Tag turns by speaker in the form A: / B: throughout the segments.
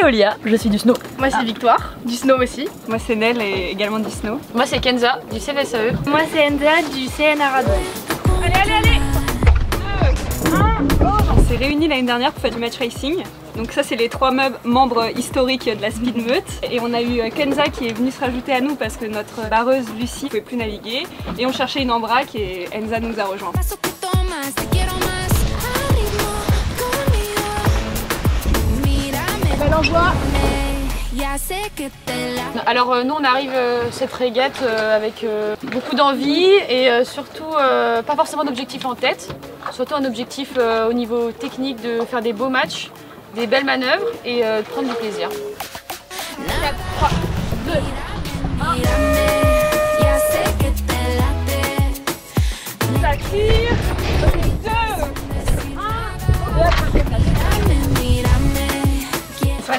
A: Eolia, je suis du snow.
B: Moi c'est Victoire, du snow aussi.
C: Moi c'est Nel et également du snow.
D: Moi c'est Kenza, du CVSAE.
B: Moi c'est Enza, du CNRAD.
C: Allez, allez, allez On s'est réunis l'année dernière pour faire du match racing. Donc ça c'est les trois membres historiques de la Speed Meute. Et on a eu Kenza qui est venue se rajouter à nous parce que notre barreuse Lucie ne pouvait plus naviguer. Et on cherchait une embraque et Enza nous a rejoint.
D: Alors euh, nous on arrive euh, cette régate euh, avec euh, beaucoup d'envie et surtout pas forcément d'objectif en tête, surtout un objectif au niveau technique de faire des beaux matchs, des belles manœuvres et de prendre du plaisir.
C: 4, 3, 2, 1.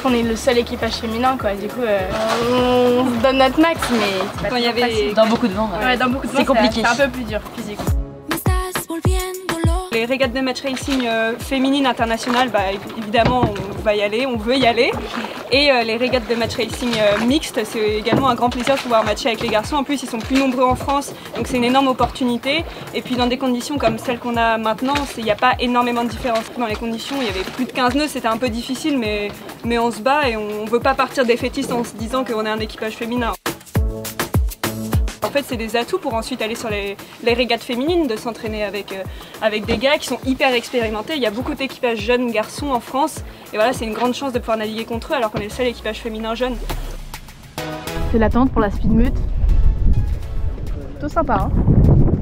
B: C'est vrai qu'on est le seul équipage féminin quoi, du coup euh, on se donne notre max mais c'est pas
C: Quand il y avait-
B: facile.
A: Dans beaucoup de vent. ouais.
B: Ouais, dans beaucoup de
A: C'est
B: temps,
A: compliqué.
B: C'est un peu plus dur physiquement.
C: Les régates de match racing euh, féminines internationales, bah, évi- évidemment on va y aller, on veut y aller. Et euh, les régates de match racing euh, mixtes, c'est également un grand plaisir de pouvoir matcher avec les garçons. En plus ils sont plus nombreux en France, donc c'est une énorme opportunité. Et puis dans des conditions comme celles qu'on a maintenant, c'est- il n'y a pas énormément de différence. Dans les conditions, il y avait plus de 15 nœuds, c'était un peu difficile, mais, mais on se bat et on ne veut pas partir défaitiste en se disant qu'on est un équipage féminin. En fait, c'est des atouts pour ensuite aller sur les, les régates féminines, de s'entraîner avec, euh, avec des gars qui sont hyper expérimentés. Il y a beaucoup d'équipages jeunes garçons en France. Et voilà, c'est une grande chance de pouvoir naviguer contre eux alors qu'on est le seul équipage féminin jeune.
B: C'est l'attente pour la speed meute. Plutôt sympa hein.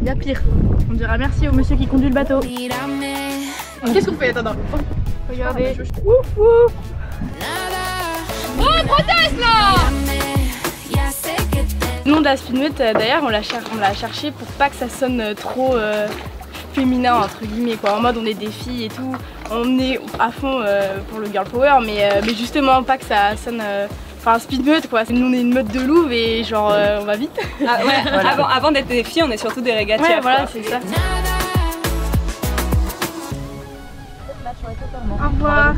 B: Il y a pire. On dira merci au monsieur qui conduit le bateau. Qu'est-ce qu'on fait? Attends, attends. Regardez. Ouf ouf Le nom de la speed meute, euh, d'ailleurs, on l'a cher- on l'a cherché pour pas que ça sonne euh, trop euh, féminin entre guillemets quoi. En mode on est des filles et tout. On est à fond euh, pour le girl power, mais, euh, mais justement pas que ça sonne. euh, Enfin, speed meute quoi. Nous on est une meute de louve et genre euh, on va vite.
C: Ah, ouais, avant, avant d'être des filles, on est surtout des régatières.
B: Ouais, voilà, c'est ça. Avva.